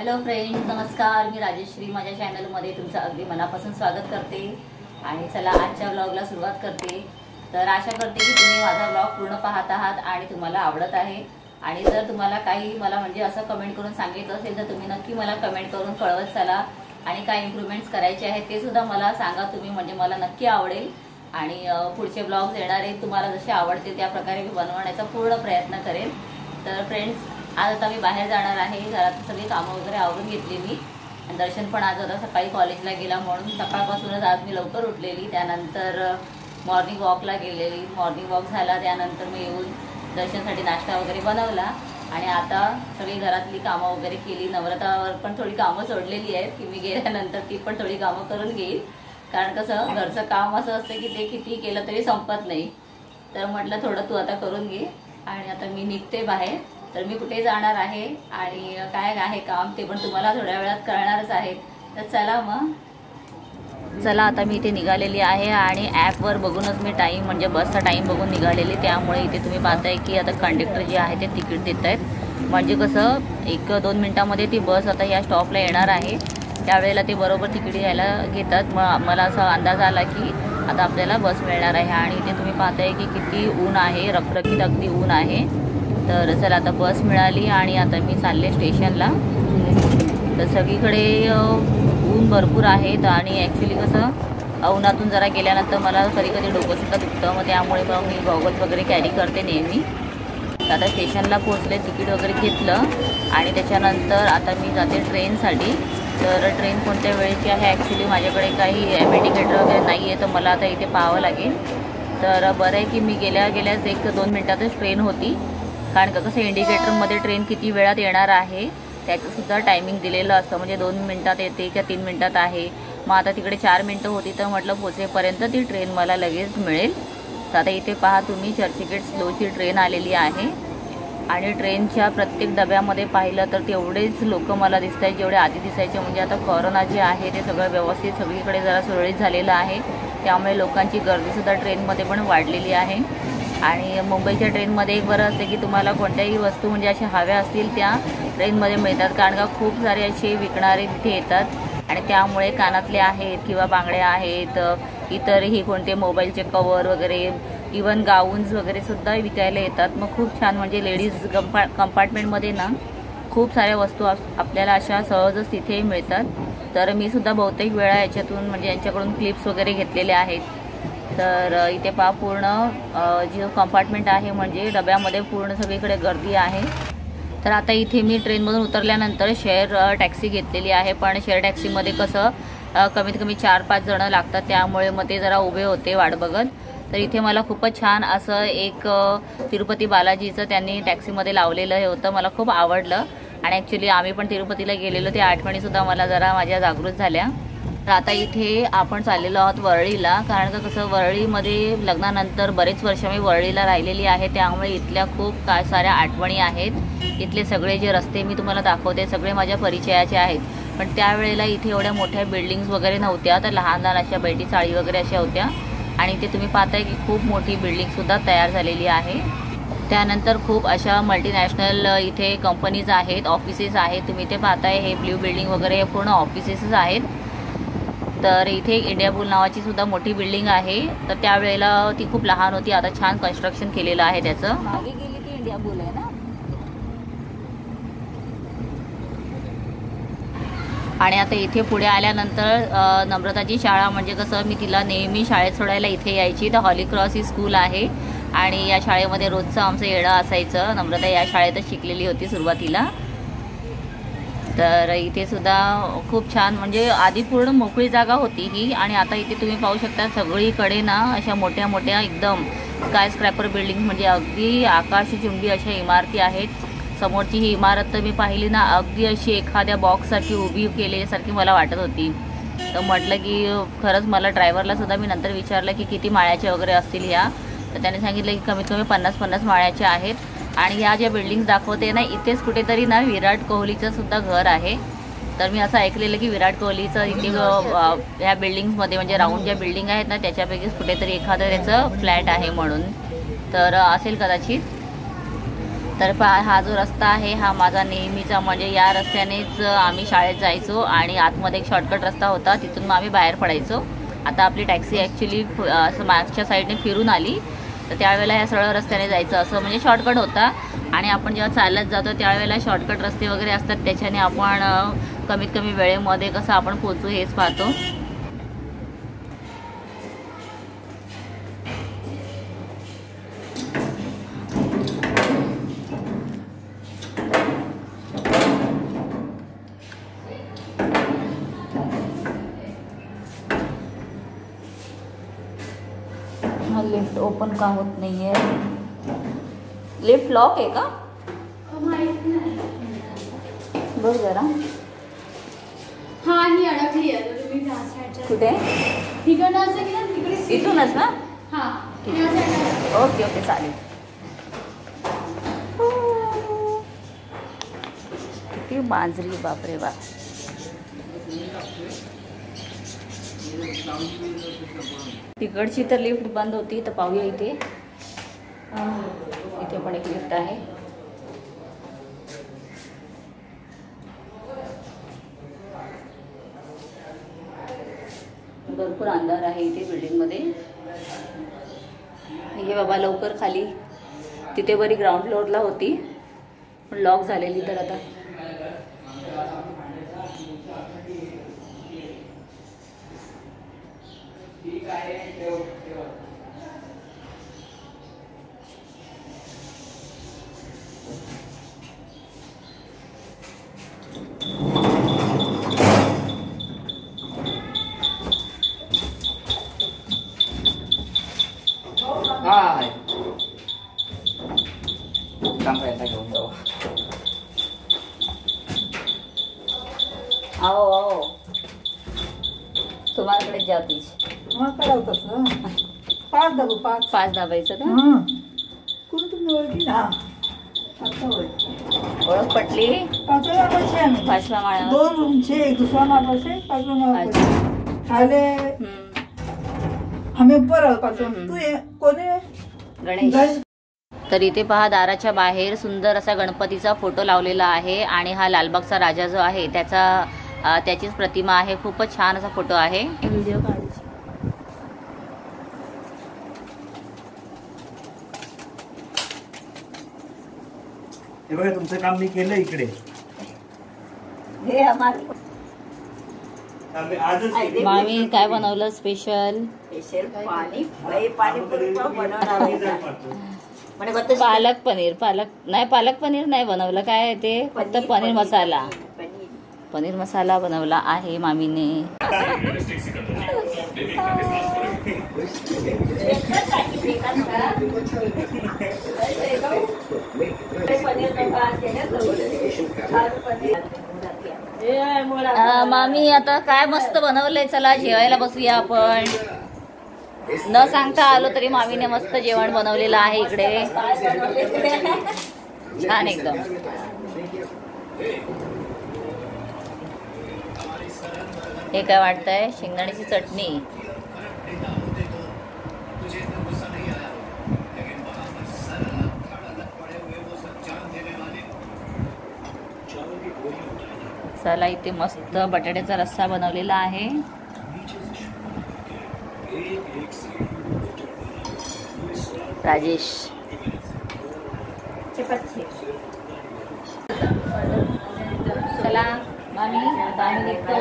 Hello friend नमस्कार. मी राजेश्री. माझ्या चॅनलमध्ये तुमचं अगदी मनापासून स्वागत करते. आणि चला आजच्या ब्लॉगला सुरुवात करते. तर आशा करते की तुम्ही माझा ब्लॉग पूर्ण पाहत आहात आणि तुम्हाला आवडत आहे. आणि जर तुम्हाला काही मला म्हणजे असं कमेंट करून सांगितलं असेल तर तुम्ही नक्की मला कमेंट करून कळवत चला. आणि काय इम्प्रुव्हमेंट्स करायचे आहेत ते सुद्धा मला सांगा. तुम्ही म्हणजे मला नक्की आवडेल. आणि पुढचे ब्लॉग्स येणार आहेत. तुम्हाला जसे आवडते त्याप्रकारे मी बनवण्याचा पूर्ण प्रयत्न करेन. तर फ्रेंड्स आज आता मी बाहेर जाणार आहे. घरात सगळी कामं वगैरे आवरून घेतली मी. आणि दर्शन पण आज आता सकाळी कॉलेजला गेला म्हणून सकाळपासूनच आज मी लवकर उठलेली. त्यानंतर मॉर्निंग वॉकला गेलेली. मॉर्निंग वॉक झाला. त्यानंतर मी येऊन दर्शनसाठी नाश्ता वगैरे बनवला. आणि आता सगळी घरातली कामं वगैरे केली. नवरात्रावर पण थोडी कामं सोडलेली आहेत की मी गेल्यानंतर ती पण थोडी कामं करून घेईल कारण कसं घरचं काम असं असतं की ते किती केलं तरी संपत नाही. तर म्हटलं थोडं तू आता करून घे. आणि आता मी निघते बाहेर. तर मी कुठे जाणार आहे आणि काय आहे काम ते पण तुम्हाला थोड्या वेळात कळणारच आहे. तर चला मग. चला आता मी इथे निघालेली आहे आणि ॲपवर बघूनच मी टाईम म्हणजे बसचा टाईम बघून निघालेली. त्यामुळे इथे तुम्ही पाहताय की आता कंडक्टर जे आहे ते तिकीट देत आहेत. म्हणजे कसं एक दोन मिनटामध्ये ती बस आता या स्टॉपला येणार आहे. त्यावेळेला ते बरोबर तिकीट घ्यायला घेतात. मग मला असा अंदाज आला की आता आपल्याला बस मिळणार आहे. आणि इथे तुम्ही पाहताय की किती ऊन आहे रखरखीत अगदी ऊन आहे. तर चला आता बस मिळाली आणि आता मी चालले स्टेशनला. तर सगळीकडे ऊन भरपूर आहेत आणि ॲक्च्युली कसं उन्हातून जरा गेल्यानंतर मला कधी कधी डोकंसुद्धा दुखतं. मग त्यामुळे मग मी गॉगल्स वगैरे कॅरी करते नेहमी. तर आता स्टेशनला पोहोचले तिकीट वगैरे घेतलं आणि त्याच्यानंतर आता मी जाते ट्रेनसाठी. तर ट्रेन कोणत्या वेळेची आहे ॲक्च्युली माझ्याकडे काही इंडिकेटर वगैरे नाही आहे तर मला आता इथे पाहावं लागेल. तर बरं आहे की मी गेल्या गेल्याच एक दोन मिनटातच ट्रेन होती. कारण का कसं इंडिकेटरमध्ये ट्रेन किती वेळात येणार आहे त्याचंसुद्धा टायमिंग दिलेलं असतं. म्हणजे दोन मिनटात येते किंवा तीन मिनटात आहे. मग आता तिकडे चार मिनटं होती तर म्हटलं पोचेपर्यंत ती ट्रेन मला लगेच मिळेल. तर आता इथे पहा तुम्ही चर्चगेट स्लोची ट्रेन आलेली आहे. आणि ट्रेनच्या प्रत्येक डब्यामध्ये पाहिलं तर तेवढेच लोक मला दिसत आहेत जेवढे आधी दिसायचे. म्हणजे आता कोरोना जे आहे ते सगळं व्यवस्थित सगळीकडे जरा सुरळीत झालेलं आहे. त्यामुळे लोकांची गर्दीसुद्धा ट्रेनमध्ये पण वाढलेली आहे. आणि मुंबईच्या ट्रेनमध्ये एक बरं असते की तुम्हाला कोणत्याही वस्तू म्हणजे अशा हव्या असतील त्या ट्रेनमध्ये मिळतात. कारण का खूप सारे असे विकणारे तिथे येतात. आणि त्यामुळे कानातले आहेत किंवा बांगड्या आहेत इतरही कोणते मोबाईलचे कवर वगैरे इवन गाऊन्स वगैरे सुद्धा विकायला येतात. मग खूप छान म्हणजे लेडीज कंपा कंपार्टमेंटमध्ये ना खूप साऱ्या वस्तू आप- आपल्याला अशा सहजच तिथे मिळतात. तर मी सुद्धा बहुतेक वेळा याच्यातून म्हणजे यांच्याकडून क्लिप्स वगैरे घेतलेले आहेत. तर इथे पहा पूर्ण जी कंपार्टमेंट आहे म्हणजे डब्यामध्ये पूर्ण सगळीकडे गर्दी आहे. तर आता इथे मी ट्रेनमधून उतरल्यानंतर शेअर टॅक्सी घेतलेली आहे. पण शेअर टॅक्सीमध्ये कसं कमीत कमी चार पाच जणं लागतात. त्यामुळे मग ते जरा उभे होते वाट बघत. तर इथे मला खूपच छान असं एक तिरुपती बालाजीचं त्यांनी टॅक्सीमध्ये लावलेलं हे होतं. मला खूप आवडलं. आणि ॲक्च्युली आम्ही पण तिरुपतीला गेलेलो. त्या आठवणीसुद्धा मला जरा माझ्या जागृत झाल्या. तर आता इथे आपण चाललेलो आहोत वरळीला. कारण का कसं वरळीमध्ये लग्नानंतर बरेच वर्ष मी वरळीला राहिलेली आहे. त्यामुळे इथल्या खूप काय साऱ्या आठवणी आहेत. इथले सगळे जे रस्ते मी तुम्हाला दाखवते सगळे माझ्या परिचयाचे आहेत. पण त्यावेळेला इथे एवढ्या मोठ्या बिल्डिंग्स वगैरे नव्हत्या. तर लहान लहान अशा बैठी चाळी वगैरे अशा होत्या. आणि इथे तुम्ही पाहताय की खूप मोठी बिल्डिंगसुद्धा तयार झालेली आहे. त्यानंतर खूप अशा मल्टीनॅशनल इथे कंपनीज आहेत ऑफिसेस आहेत. तुम्ही इथे पाहताय हे ब्ल्यू बिल्डिंग वगैरे हे पूर्ण ऑफिसेसच आहेत. तर इथे इंडिया बुल नावाची सुद्धा मोठी बिल्डिंग आहे. तर त्यावेळेला ती खूप लहान होती. आता छान कन्स्ट्रक्शन केलेलं आहे त्याचं. मागे गेली ती इंडिया बुल आहे ना? आणि आता इथे पुढे आल्यानंतर नम्रताची शाळा म्हणजे कसं मी तिला नेहमी शाळेत सोडायला इथे यायची. तर हॉली क्रॉस ही स्कूल आहे. आणि या शाळेमध्ये रोजचं आमचं येणं असायचं. नम्रता या शाळेतच शिकलेली होती सुरुवातीला. तर इथे सुद्धा खूप छान म्हणजे आधी पूर्ण मोकळी जागा होती ही आणि आता इथे तुम्ही पाहू शकता सगळीकडे ना अशा मोठ्या मोठ्या एकदम स्काय स्क्रॅपर बिल्डिंग म्हणजे अगदी आकाशचुंबी अशा इमारती आहेत. समोरची ही इमारत तर मी पाहिली ना अगदी अशी एखाद्या बॉक्ससारखी उभी केल्यासारखी मला वाटत होती. तर म्हटलं की खरंच मला ड्रायव्हरला सुद्धा मी नंतर विचारलं की किती माळ्याच्या वगैरे असतील ह्या. तर त्याने सांगितलं की कमीत कमी पन्नास पन्नास माळ्याच्या आहेत. आणि ह्या ज्या बिल्डिंग दाखवते ना इथेच कुठेतरी ना विराट कोहलीचं सुद्धा घर आहे. तर मी असं ऐकलेलं की विराट कोहलीचं इथे ह्या बिल्डिंग्समध्ये म्हणजे राऊंड ज्या बिल्डिंग आहेत ना त्याच्यापैकीच कुठेतरी एखादं त्याचं फ्लॅट आहे म्हणून. तर असेल कदाचित. तर पहा हा जो रस्ता आहे हा माझा नेहमीचा म्हणजे या रस्त्यानेच आम्ही शाळेत जायचो आणि आतमध्ये एक शॉर्टकट रस्ता होता तिथून मग आम्ही बाहेर पडायचो. आता आपली टॅक्सी ॲक्च्युली असं मागच्या साईडने फिरून आली. तर त्यावेळेला ह्या सरळ रस्त्याने जायचं असं म्हणजे शॉर्टकट होता. आणि आपण जेव्हा चालत जातो त्यावेळेला शॉर्टकट रस्ते वगैरे असतात त्याच्याने आपण कमीत कमी वेळेमध्ये कसं आपण पोचू हेच पाहतो. हा लिफ्ट ओपन का होत है। लिफ्ट लॉक आहे का? बघ जरा। हा ही अडकली आहे तर तुम्ही त्या साईडच्या कुठे तिकडनं असं की ना तिकडे इथूनच ना? हा ठीक. साईडला ओके ओके चालेल किती मांजरी बापरे बाप। तिकडची तर लिफ्ट बंद होती तर पाहूया इथे. इथे पण एक लिफ्ट आहे. भरपूर अंधार आहे इथे बिल्डिंगमध्ये हे बाबा लवकर खाली तिथे बरी ग्राउंड फ्लोअरला होती. पण लॉक झालेली तर आता. हाय चांगला घेऊन जाऊ आओ आओ तुम्हालाकडे जा प्लीज मग पाच दाबू पाच. पाच दाबायचं का? हं. कोण तुम्ही ओळखी? ना आता ओळख. ओळख पटली? पाचव्या मापाचे आम्ही पाचव्या माळ्यावर. दोन रूमचे एक दुसरा मापाचे पाचव्या मापाचे खाले हम्म. आम्ही बरं पाचवं हम्म. तू ये. कोणी? गणेश. गणेश. तर इथे पहा दाराच्या बाहेर सुंदर असा गणपतीचा फोटो लावलेला आहे आणि हा लालबागचा राजा जो आहे त्याचा अ, त्याचीच प्रतिमा आहे. खूपच छान असा फोटो आहे. व्हिडिओ काढायची हे बघा तुमचं काम मी केलं इकडे. हे आम्हाला आम्ही आजच केलं. मामी काय बनवलं स्पेशल स्पेशल पाणी बाई पाणीपुरी पण बनवणार आहे. का? म्हणे फक्त पालक पनीर पालक नाही पालक पनीर नाही बनवलं. काय आहे ते? फक्त पनीर मसाला. पनीर. पनीर मसाला बनवला आहे मामीने. मामी आता काय मस्त बनवलंय? चला जेवायला बसूया आपण. न सांगता आलो तरी मामीने मस्त जेवण बनवलेलं आहे इकडे. छान एकदम. हे काय वाटतंय? शेंगदाण्याची चटणी. चला इथे मस्त बटाट्याचा रस्सा बनवलेला आहे. राजेश. चला आम्ही निघतो?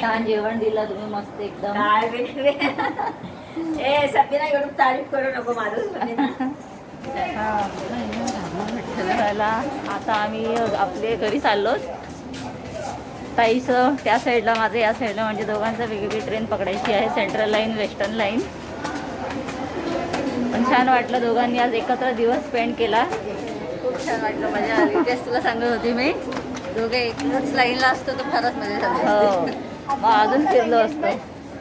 छान जेवण दिलं तुम्ही मस्त एकदम. ए एवढं तारीफ करू नको माझं चला आता आम्ही आपले घरी चाललो. ताईचं त्या साईडला माझं या साईडला म्हणजे दोघांचं वेगवेगळी ट्रेन पकडायची आहे. सेंट्रल लाईन वेस्टर्न लाईन पण छान वाटलं दोघांनी आज एकत्र दिवस स्पेंड केला. खूप छान वाटलं मजा आली. तेच तुला सांगत होती मी. दोघे एकच लाईनला असतो तर फारच मजा हो. मग अजून फिरलो असतो.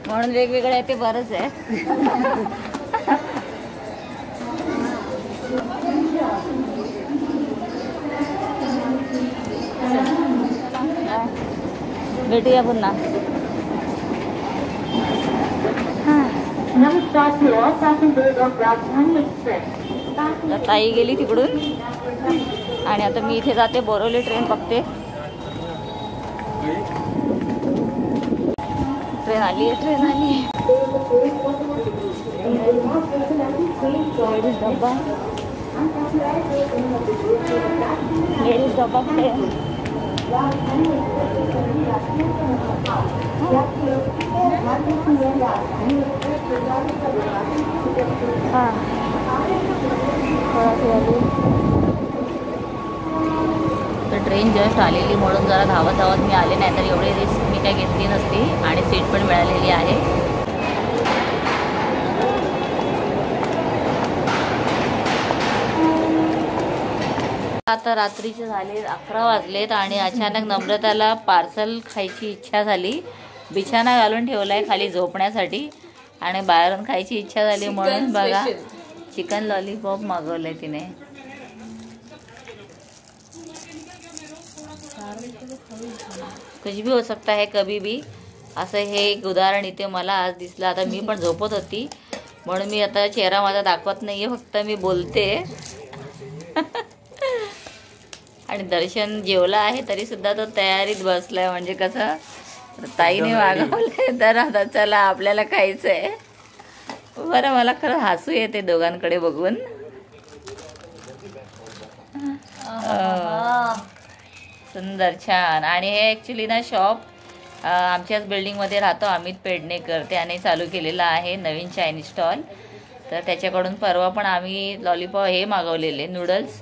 म्हणून वेगवेगळे आहे ते बरंच आहे. भेटूया पुन्हा. ताई गेली तिकडून. आणि आता मी इथे जाते बोरवली ट्रेन बघते. ट्रेन आली आहे ट्रेन आली आहे लेडीज डब्बा? लेडीज डब्बा कुठे? तर ट्रेन जस्ट आलेली म्हणून जरा धावत धावत मी आले नाही तर एवढी रिस्क मी काय घेतली नसती आणि सीट पण मिळालेली आहे. आता रात्रीचे झाले अकरा वाजलेत आणि अचानक नम्रताला पार्सल खायची इच्छा झाली. बिछाना घालून ठेवलाय खाली झोपण्यासाठी आणि बाहेरून खायची इच्छा झाली म्हणून बघा. चिकन लॉलीपॉप मागवलंय तिने. कुछ भी हो सकता है कभी भी. असं हे एक उदाहरण इथे मला आज दिसलं. आता मी पण झोपत होती. म्हणून मी आता चेहरा माझा दाखवत नाहीये फक्त मी बोलते. आणि दर्शन जेवला आहे तरी सुद्धा तो तयारीत बसलाय. म्हणजे कसं ताईने मागवलंय तर आता चला आपल्याला खायचंय. बरं मला खरं हसू येते दोघांकडे बघून. सुंदर छान. आणि हे ॲक्च्युली ना शॉप आमच्याच बिल्डिंगमध्ये राहतो. अमित पेडणेकर त्याने चालू केलेलं आहे नवीन चायनीज स्टॉल तर त्याच्याकडून परवा पण आम्ही लॉलीपॉप हे मागवलेले नूडल्स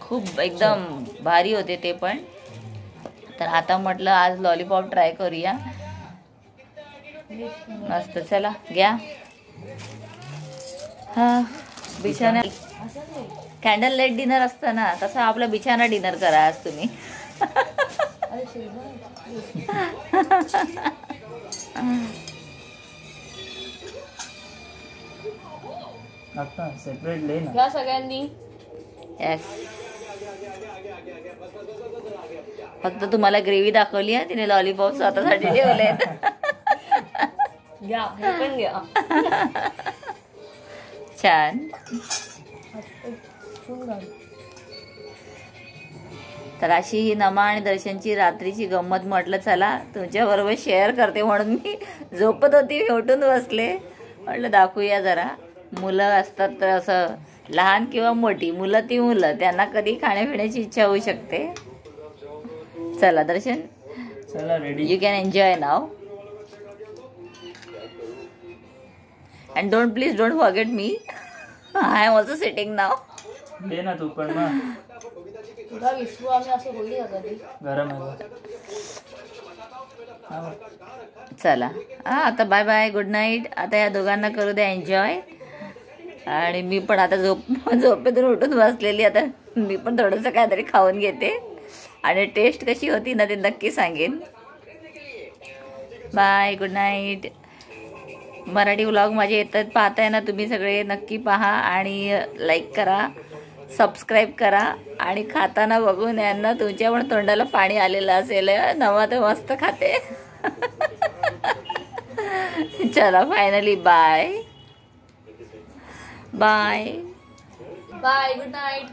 खूप एकदम भारी होते ते पण. तर आता म्हटलं आज लॉलीपॉप ट्राय करूया. मस्त चला घ्या. हा बिछाना कॅन्डल लाइट डिनर असतं ना तसं आपलं बिछाना डिनर करा आज तुम्ही. आता सेपरेट ले ना. घ्या सगळ्यांनी. येस फक्त तुम्हाला ग्रेव्ही दाखवली आहे तिने लॉलीपॉप स्वतःसाठी ठेवले घ्या हे पण घ्या. छान. तर अशी ही नमा आणि दर्शनची रात्रीची गंमत म्हटलं चला तुमच्याबरोबर शेअर करते म्हणून मी झोपत होती मी उठून बसले. म्हटलं दाखवूया जरा. मुलं असतात तर असं लहान किंवा मोठी मुलं ती मुलं त्यांना कधी खाण्यापिण्याची इच्छा होऊ शकते. चला दर्शन. चला ready you can enjoy now and don't please don't forget me I am also sitting now ले ना तू पण ना. तुला विसरू आम्ही असं बोलली का कधी. गरम आहे हा बघ. चला. हा आता बाय बाय गुड नाईट आता या दोघांना करू द्या एन्जॉय आणि मी पण आता झोप झोपेतून उठून बसलेली आता मी पण थोडंसं काहीतरी खाऊन घेते. आणि टेस्ट कशी होती ना ते नक्की सांगेन. Bye good night Marathi vlog माझे येतात पाहताय ना तुम्ही सगळे नक्की पहा आणि लाईक करा सबस्क्राईब करा आणि खाताना बघून यांना तुमच्या पण तोंडाला पाणी आलेलं असेल. नवा तर मस्त खाते. चला finally bye bye bye good night